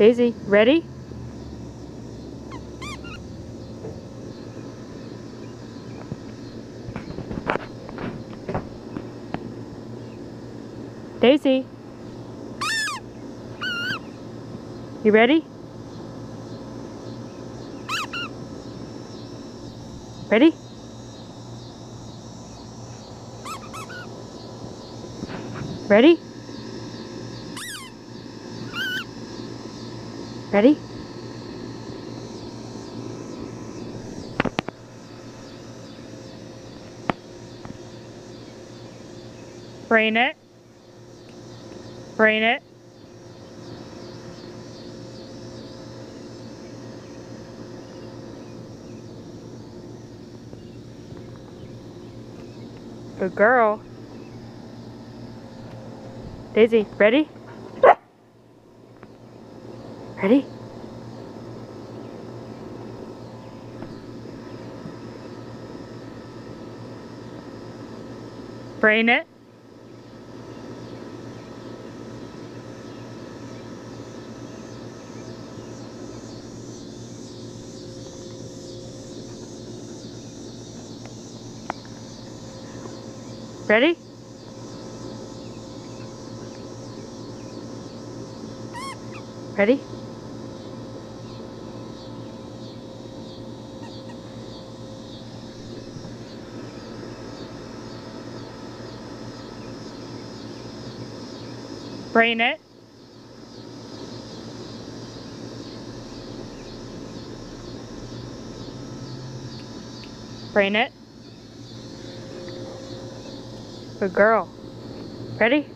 Daisy, ready? Daisy. You ready? Ready? Ready? Ready? Brain it. Brain it. Good girl. Daisy, ready? Ready? Brain it. Ready? Ready? Brain it. Brain it. Good girl. Ready?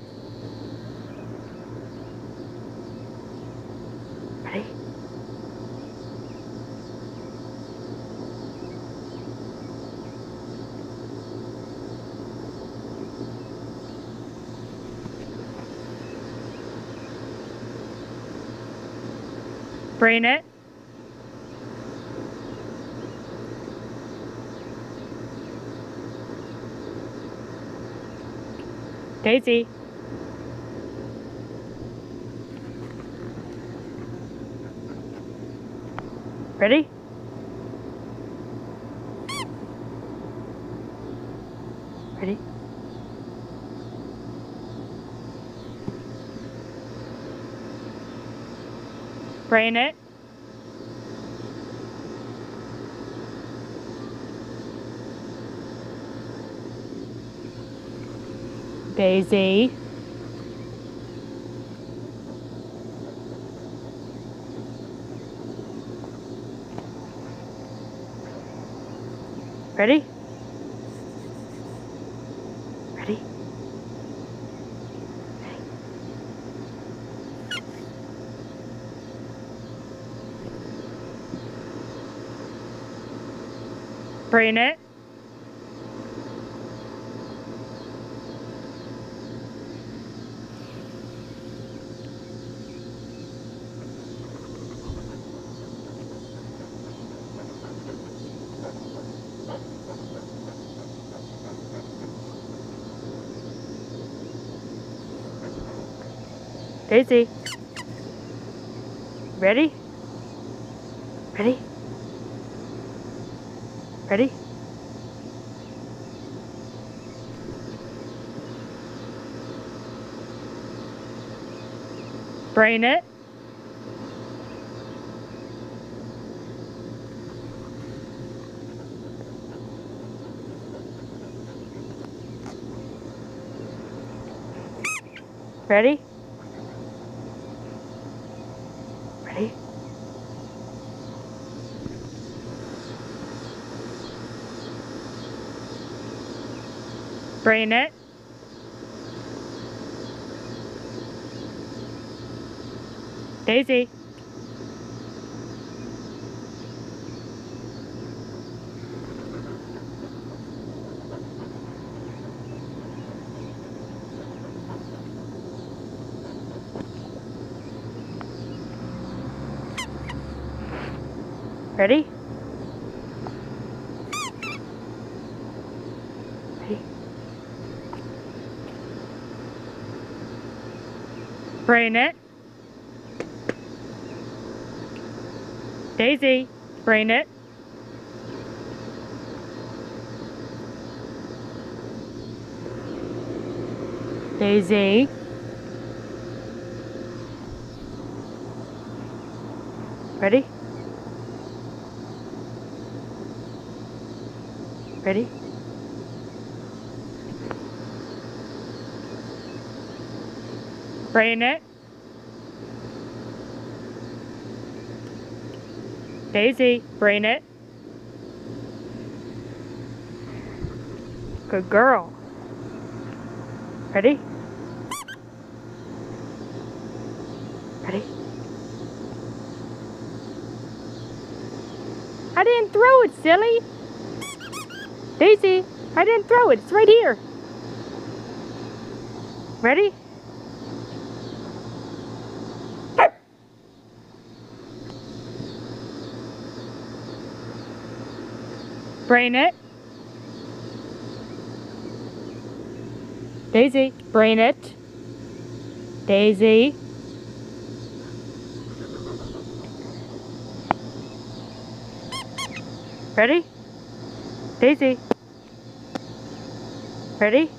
Brain it. Daisy. Ready? Ready? Brain it. Daisy. Ready? Ready? Brain it. Daisy. Ready? Ready? Ready? Brain it. Ready? Brain it. Daisy. Ready? Brain it. Daisy, brain it. Daisy. Ready? Ready? Bring it. Daisy, bring it. Good girl. Ready? Ready? I didn't throw it, silly. Daisy, I didn't throw it. It's right here. Ready? Brain it. Daisy, brain it. Daisy. Ready? Daisy. Ready?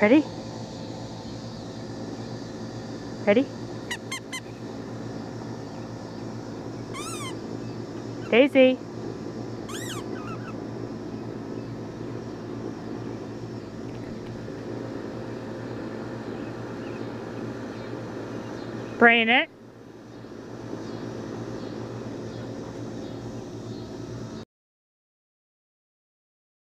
Ready? Ready? Daisy. Brain it.